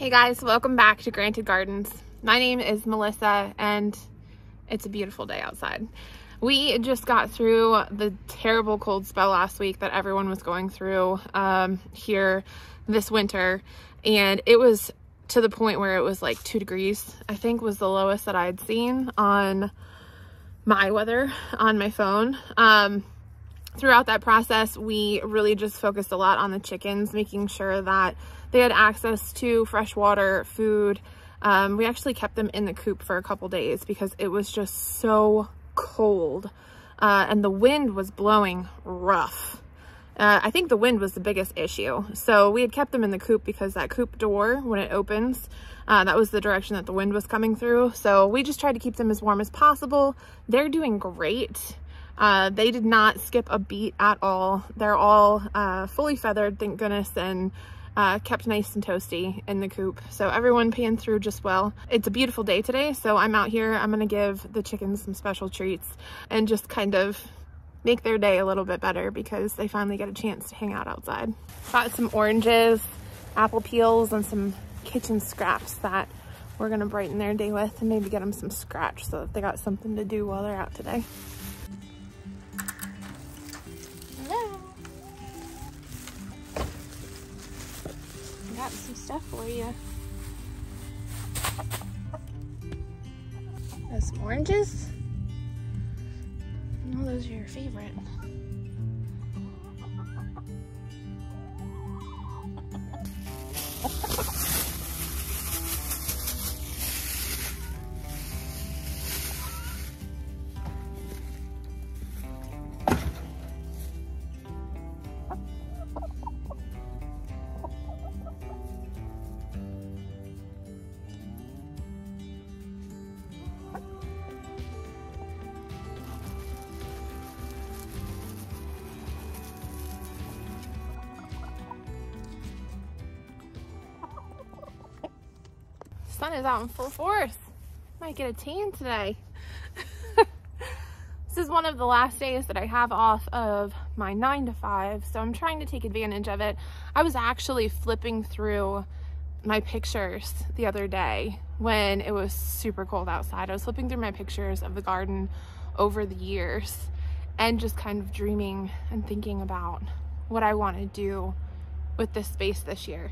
Hey guys, welcome back to Granted Gardens. My name is Melissa and it's a beautiful day outside. We just got through the terrible cold spell last week that everyone was going through um, here this winter and it was to the point where it was like two degrees I think was the lowest that I'd seen on my weather on my phone. Um, throughout that process, we really just focused a lot on the chickens, making sure that they had access to fresh water, food. Um, we actually kept them in the coop for a couple days because it was just so cold uh, and the wind was blowing rough. Uh, I think the wind was the biggest issue. So we had kept them in the coop because that coop door, when it opens, uh, that was the direction that the wind was coming through. So we just tried to keep them as warm as possible. They're doing great. Uh, they did not skip a beat at all. They're all uh, fully feathered, thank goodness, and uh, kept nice and toasty in the coop. So everyone panned through just well. It's a beautiful day today, so I'm out here. I'm gonna give the chickens some special treats and just kind of make their day a little bit better because they finally get a chance to hang out outside. Got some oranges, apple peels, and some kitchen scraps that we're gonna brighten their day with and maybe get them some scratch so that they got something to do while they're out today. Got some stuff for you. Got some oranges. Oh, those are your favorite. Sun is out in full force. Might get a tan today. this is one of the last days that I have off of my nine to five, so I'm trying to take advantage of it. I was actually flipping through my pictures the other day when it was super cold outside. I was flipping through my pictures of the garden over the years and just kind of dreaming and thinking about what I want to do with this space this year.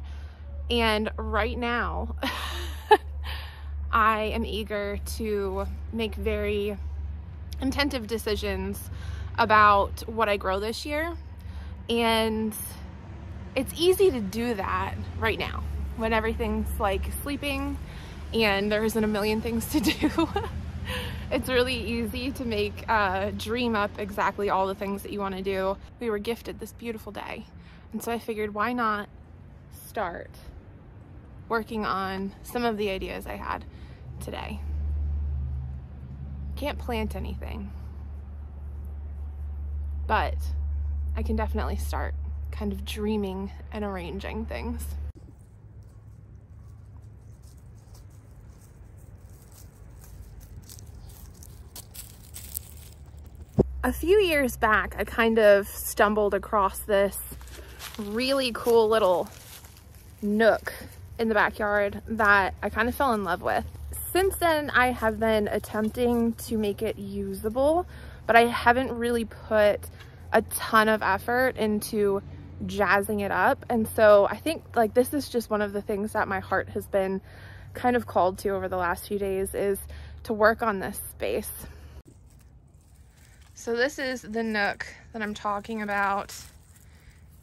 And right now, I am eager to make very intensive decisions about what I grow this year. And it's easy to do that right now when everything's like sleeping and there isn't a million things to do. it's really easy to make uh, dream up exactly all the things that you want to do. We were gifted this beautiful day. And so I figured why not start working on some of the ideas I had today. Can't plant anything, but I can definitely start kind of dreaming and arranging things. A few years back, I kind of stumbled across this really cool little nook in the backyard that I kind of fell in love with. Since then, I have been attempting to make it usable, but I haven't really put a ton of effort into jazzing it up. And so I think like this is just one of the things that my heart has been kind of called to over the last few days is to work on this space. So this is the nook that I'm talking about.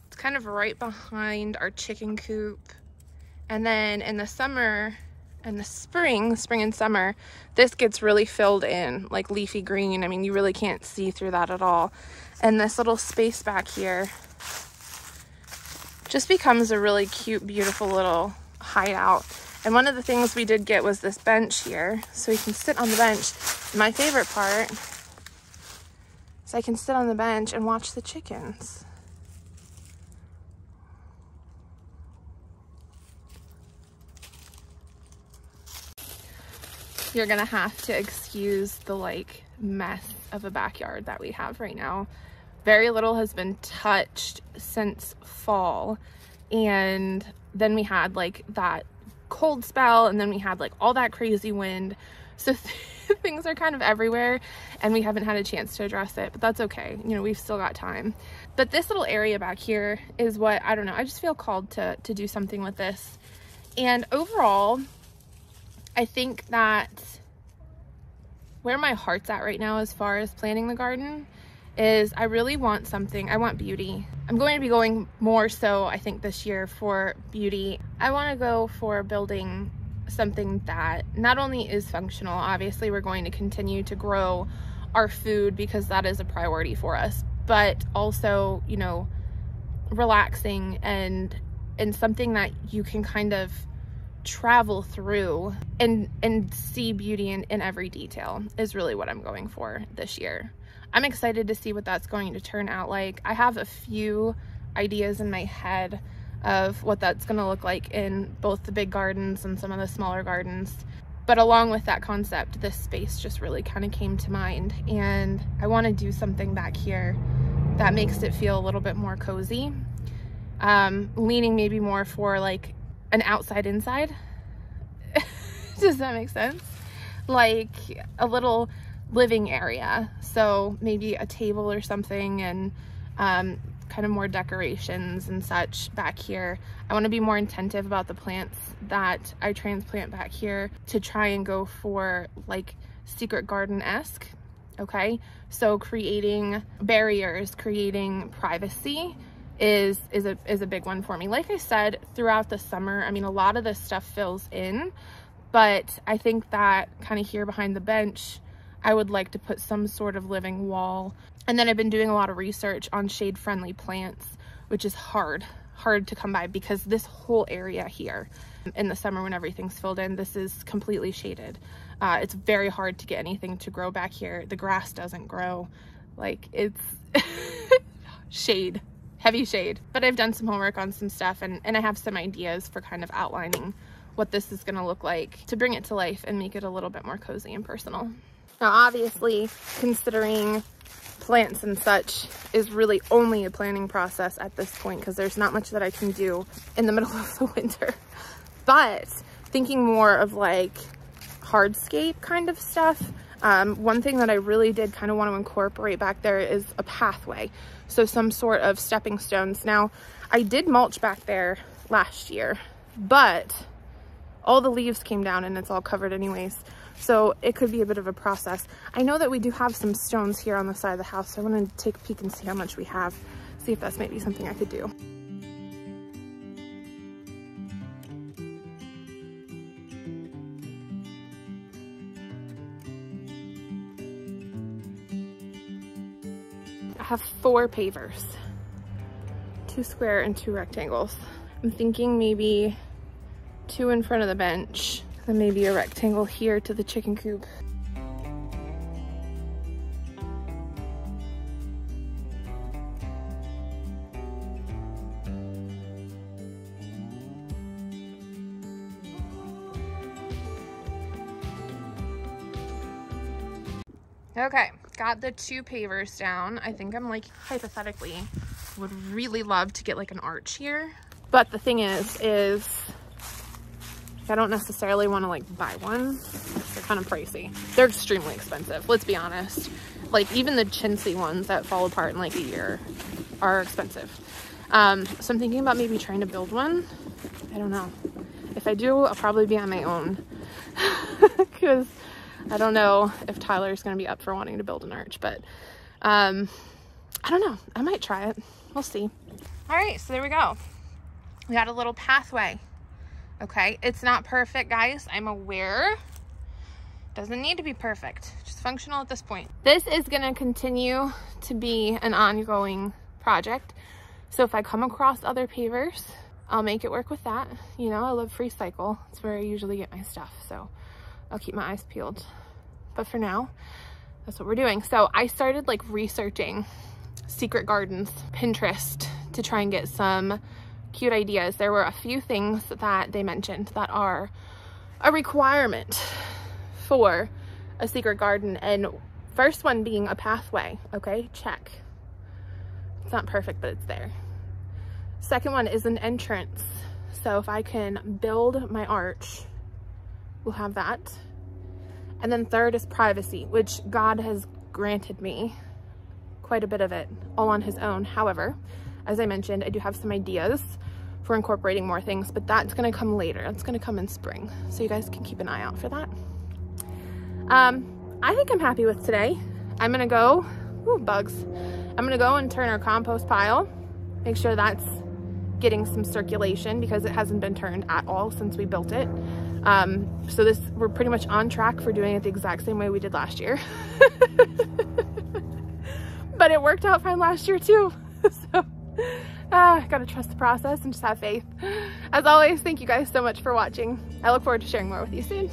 It's kind of right behind our chicken coop. And then in the summer and the spring, spring and summer, this gets really filled in like leafy green. I mean, you really can't see through that at all. And this little space back here just becomes a really cute, beautiful little hideout. And one of the things we did get was this bench here. So we can sit on the bench. My favorite part is I can sit on the bench and watch the chickens. You're gonna have to excuse the like mess of a backyard that we have right now. Very little has been touched since fall. And then we had like that cold spell and then we had like all that crazy wind. So things are kind of everywhere and we haven't had a chance to address it, but that's okay. You know, we've still got time. But this little area back here is what, I don't know, I just feel called to, to do something with this. And overall, I think that where my heart's at right now as far as planting the garden is I really want something, I want beauty. I'm going to be going more so I think this year for beauty. I want to go for building something that not only is functional, obviously we're going to continue to grow our food because that is a priority for us, but also, you know, relaxing and and something that you can kind of travel through and and see beauty in, in every detail is really what I'm going for this year. I'm excited to see what that's going to turn out like. I have a few ideas in my head of what that's going to look like in both the big gardens and some of the smaller gardens. But along with that concept, this space just really kind of came to mind. And I want to do something back here that makes it feel a little bit more cozy. Um, leaning maybe more for like an outside inside. Does that make sense? Like a little living area. So maybe a table or something and um, kind of more decorations and such back here. I want to be more attentive about the plants that I transplant back here to try and go for like secret garden-esque okay so creating barriers creating privacy is is a is a big one for me like i said throughout the summer i mean a lot of this stuff fills in but i think that kind of here behind the bench I would like to put some sort of living wall. And then I've been doing a lot of research on shade friendly plants, which is hard, hard to come by because this whole area here in the summer when everything's filled in, this is completely shaded. Uh, it's very hard to get anything to grow back here. The grass doesn't grow. Like it's shade, heavy shade. But I've done some homework on some stuff and, and I have some ideas for kind of outlining what this is gonna look like to bring it to life and make it a little bit more cozy and personal. Now obviously considering plants and such is really only a planning process at this point because there's not much that I can do in the middle of the winter. But thinking more of like hardscape kind of stuff, um, one thing that I really did kind of want to incorporate back there is a pathway. So some sort of stepping stones. Now I did mulch back there last year, but all the leaves came down and it's all covered anyways. So it could be a bit of a process. I know that we do have some stones here on the side of the house. So I want to take a peek and see how much we have. See if that's maybe something I could do. Have four pavers, two square and two rectangles. I'm thinking maybe two in front of the bench then maybe a rectangle here to the chicken coop. Okay, got the two pavers down. I think I'm like hypothetically would really love to get like an arch here. But the thing is, is I don't necessarily want to like buy one. They're kind of pricey. They're extremely expensive, let's be honest. Like even the chintzy ones that fall apart in like a year are expensive. Um, so I'm thinking about maybe trying to build one. I don't know. If I do, I'll probably be on my own. Because I don't know if Tyler's going to be up for wanting to build an arch. But um, I don't know. I might try it. We'll see. All right, so there we go. We got a little pathway okay? It's not perfect, guys. I'm aware. Doesn't need to be perfect. Just functional at this point. This is gonna continue to be an ongoing project. So if I come across other pavers, I'll make it work with that. You know, I love Freecycle. It's where I usually get my stuff. So I'll keep my eyes peeled. But for now, that's what we're doing. So I started like researching secret gardens, Pinterest, to try and get some cute ideas. There were a few things that they mentioned that are a requirement for a secret garden. And first one being a pathway, okay, check. It's not perfect, but it's there. Second one is an entrance. So if I can build my arch, we'll have that. And then third is privacy, which God has granted me quite a bit of it all on his own. However, as I mentioned, I do have some ideas for incorporating more things, but that's gonna come later. That's gonna come in spring. So you guys can keep an eye out for that. Um, I think I'm happy with today. I'm gonna go, ooh, bugs. I'm gonna go and turn our compost pile, make sure that's getting some circulation because it hasn't been turned at all since we built it. Um, so this, we're pretty much on track for doing it the exact same way we did last year. but it worked out fine last year too. so uh, gotta trust the process and just have faith. As always, thank you guys so much for watching. I look forward to sharing more with you soon.